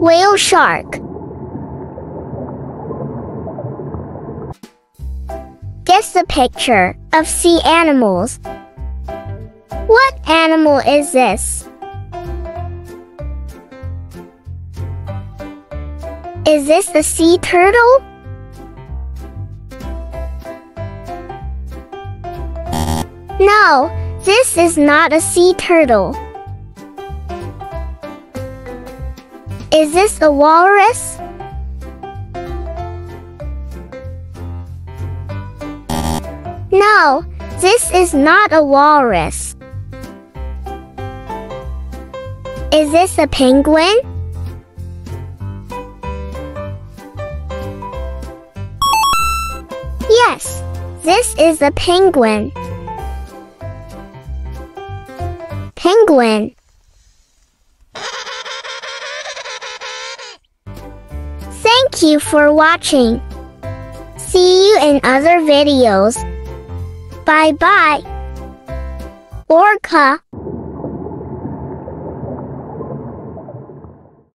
Whale shark. Guess the picture of sea animals. What animal is this? Is this the sea turtle? No, this is not a sea turtle. Is this a walrus? No, this is not a walrus. Is this a penguin? Yes, this is a penguin. Penguin. Thank you for watching. See you in other videos. Bye bye. Orca.